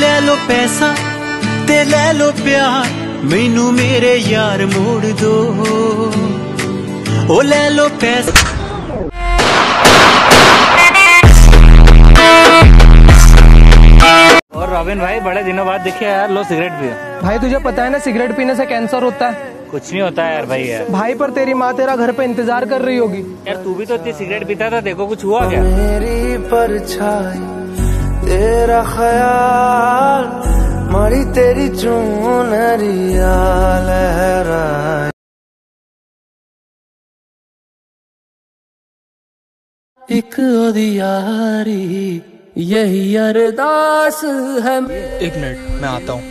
ਲੈ ਲੋ ਪੈਸਾ ਤੇ ਲੈ ਲੋ ਪਿਆਰ ਮੈਨੂੰ ਮੇਰੇ ਯਾਰ ਮੋੜ ਦੋ ਉਹ ਲੈ ਲੋ ਪੈਸਾ और रॉबिन भाई बड़े दिनों बाद दिखे यार लो सिगरेट पियो भाई तुझे पता है ना सिगरेट पीने से कैंसर होता है कुछ नहीं होता यार भाई यार भाई पर तेरी माँ तेरा घर पे इंतजार कर रही होगी यार तू भी तो इतनी सिगरेट पीता था देखो कुछ हुआ क्या मेरी परछाई तेरा ख्याल मारी तेरी चूनरिया लहराए एक ओदी यारी यही अरदास है एक मिनट मैं आता हूँ।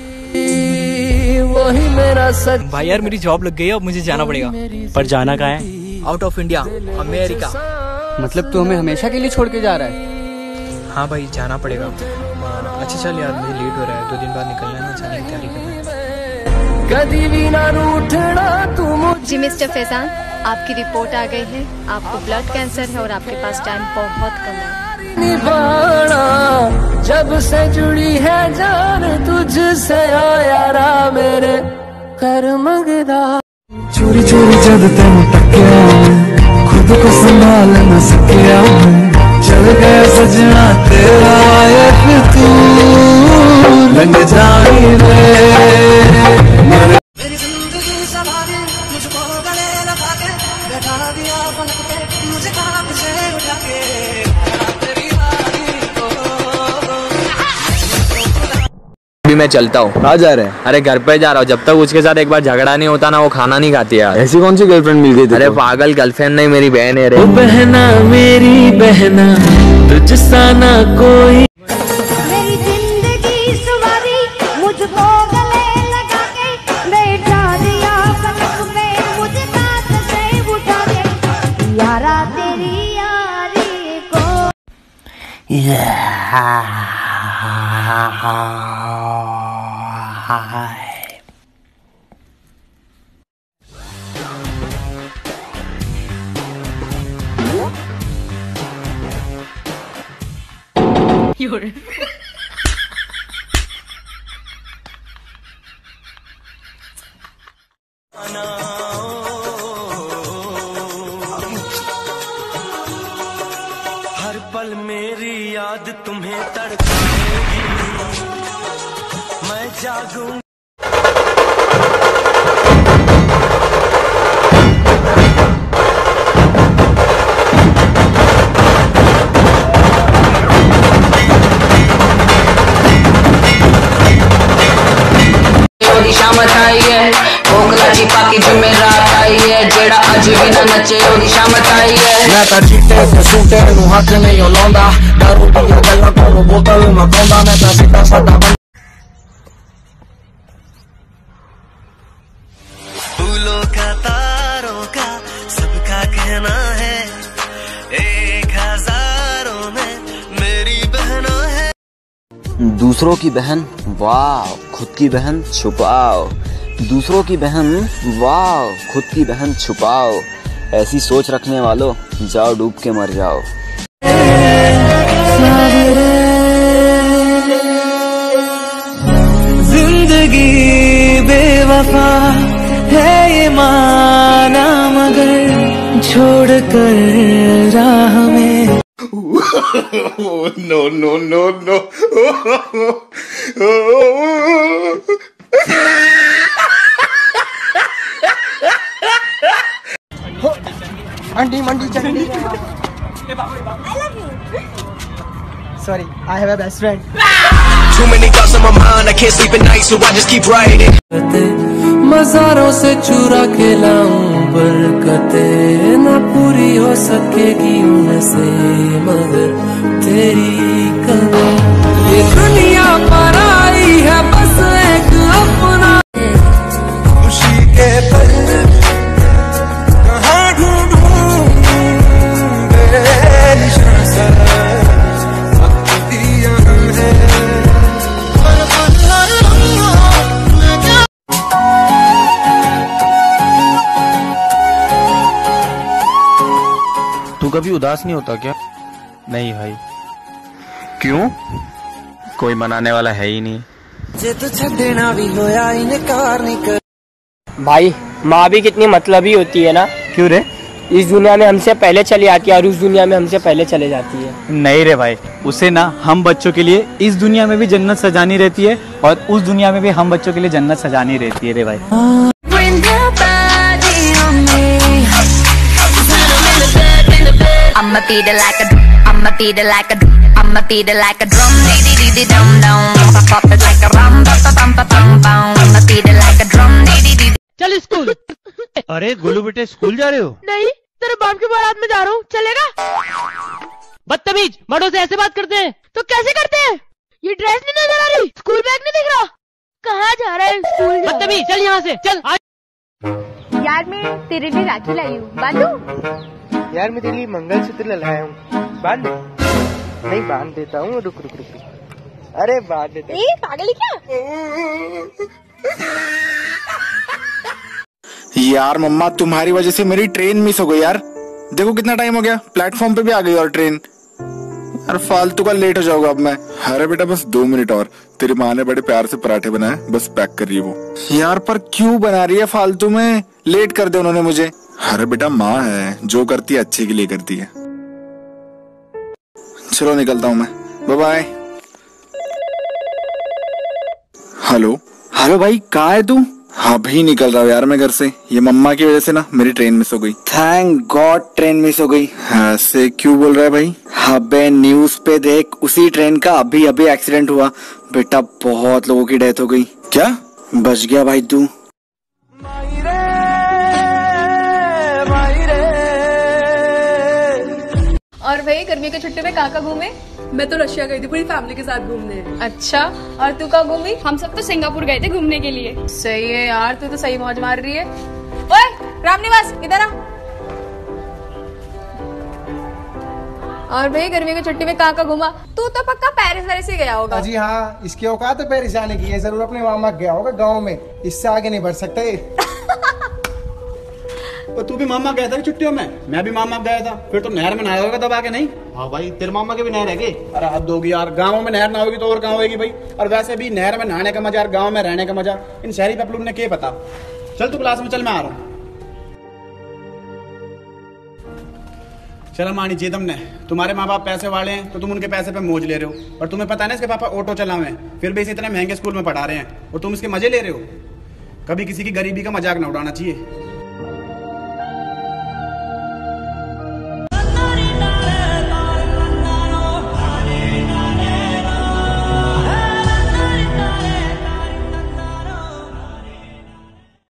वही मेरा सच भाई यार मेरी जॉब लग गई है अब मुझे जाना पड़ेगा। पर जाना कहाँ है? आउट ऑफ़ इंडिया अमेरिका मतलब तू हमें हमेशा के लिए छोड़ के जा रहा है? हाँ भाई जाना पड़ेगा। अच्छा चल यार मुझे लेट हो रहा है दो दिन बाद निकलना है मैं जाने की तैयारी करना है। ना जी मिस्टर फैजान आपकी रिपोर्ट आ गई है आपको ब्लड कैंसर है और आपके पास टाइम बहुत कम है। निभाना जब से जुड़ी है जान तुझसे आया मेरे कर मंगदा चोरी चोरी जद तेन तकिया खुद को संभाल न सकिया चल गया सजना तेरा एक तू। रंग जानी मैं चलता हूँ। कहाँ जा रहे हैं? अरे घर पे जा रहा हूँ। जब तक उसके साथ एक बार झगड़ा नहीं होता ना वो खाना नहीं खाती यार। ऐसी कौन सी गर्लफ्रेंड मिल गई अरे पागल गर्लफ्रेंड नहीं मेरी बहन है रे। बहना मेरी बहना तुझसा ना कोई। मेरी यारी को हर पल मेरी याद तुम्हें तड़पाएगी जागू शामत आई है जेड़ा नचे आई है। मैं ता नहीं बोतल मैं सीधा सा दूसरों की बहन, वाह, खुद की बहन, छुपाओ। दूसरों की बहन, वाह, खुद की बहन, छुपाओ। ऐसी सोच रखने वालों, जाओ डूब के मर जाओ। ज़िंदगी बेवफा है ये माना मगर छोड़ कर अंडी मंडी Chandi sorry I have a best friend Too many thoughts on my mind, I can't sleep at night, so I just keep writing. मजारों से चुरा के लाऊं बरकते न पूरी हो सकेगी उनसे मगर तेरी कदर। कभी उदास नहीं होता क्या? नहीं भाई। क्यों? कोई मनाने वाला है ही नहीं। जे तो छड़ना भी होया इनकार नहीं कर भाई माँ भी कितनी मतलबी होती है ना? क्यों रे? इस दुनिया में हमसे पहले चली आती है और उस दुनिया में हमसे पहले चले जाती है। नहीं रे भाई उसे ना हम बच्चों के लिए इस दुनिया में भी जन्नत सजानी रहती है और उस दुनिया में भी हम बच्चों के लिए जन्नत सजानी रहती है रे भाई। I'ma beat it like a, I'ma beat it like a, I'ma beat it like a drum, dee dee dee dee dum dum. Pop pop it like a rum, ba ba bum ba bum bum. I'ma beat it like a drum, dee dee dee. चल school अरे गोलू बेटे school जा रहे हो नहीं तेरे बाप की बारात में जा रहा हूँ चलेगा बदतमीज बड़ों से ऐसे बात करते हैं तो कैसे करते हैं ये ड्रेस नहीं नज़र आ रही स्कूल बैग नहीं दिख रहा कहाँ जा रहा है स्कूल बदतमीज चल यहाँ से चल यार मैं तेरे लिए राखी लाई हूँ बांधू यार मैं तेरे लिए मंगलसूत्र लाया हूँ। बाँध दे। नहीं बाँध देता हूँ रुक रुक रुक रुक। अरे बाँध देता ए पागल क्या? यार मम्मा तुम्हारी वजह से मेरी ट्रेन मिस हो गई यार। देखो कितना टाइम हो गया। प्लेटफॉर्म पे भी आ गई और ट्रेन यार फालतू का लेट हो जाऊँगा अब मैं। अरे बेटा बस दो मिनट और। तेरी माँ ने बड़े प्यार से पराठे बनाए बस पैक कर रही है वो। यार पर क्यों बना रही है फालतू में? लेट कर दे उन्होंने मुझे। अरे बेटा माँ है जो करती है अच्छे के लिए करती है। चलो निकलता हूँ मैं। बाय बाय हेलो हेलो भाई कहाँ है तू? अभी निकल रहा हूँ यार मैं घर से। ये मम्मा की वजह से ना मेरी ट्रेन मिस हो गई। थैंक गॉड ट्रेन मिस हो गई। ऐसे क्यों बोल रहा है भाई? अबे न्यूज़ पे देख उसी ट्रेन का अभी अभी एक्सीडेंट हुआ। बेटा बहुत लोगों की डेथ हो गई। क्या? बच गया भाई तू। और भाई गर्मी की छुट्टी में कहाँ कहाँ घूमे? मैं तो रशिया गई थी पूरी फैमिली के साथ घूमने। अच्छा और तू कहाँ घूमी? हम सब तो सिंगापुर गए थे घूमने के लिए। सही है यार तू तो सही मौज मार रही है। ओए रामनिवास इधर आ। और भाई गर्मी की छुट्टी में कहाँ का घूमा? तू तो पक्का पेरिस वेरिस ही गया होगा। जी हाँ इसकी औकात है पेरिस जाने की ये ज़रूर अपने मामा गया होगा गाँव में। इससे आगे नहीं बढ़ सकते। तो तू भी मामा गया था छुट्टियों में? मैं भी मामा गया था। फिर तो नहर में नहाया होगा दबा के नहीं? हाँ भाई तेरे मामा के भी नहर है के? अरे हद होगी यार गाँव में नहर ना होगी तो और कहाँ होगी भाई? और वैसे भी नहर में नहाने का मज़ा और गाँव में रहने का मज़ा। इन शहरी पपलू ने क्या पता? चल तू क्लास में चल मैं आ रहा हूँ। चलो मानी चेतम ने। तुम्हारे माँ बाप पैसे वाले हैं तो तुम उनके पैसे पे मौज ले रहे हो। और तुम्हें पता नहीं इसके पापा ऑटो चलावे हैं। फिर भी इसे इतने महँगे स्कूल में पढ़ा रहे हैं। और तुम इसके मज़े ले रहे हो? कभी किसी की गरीबी का मज़ाक ना उड़ाना चाहिए।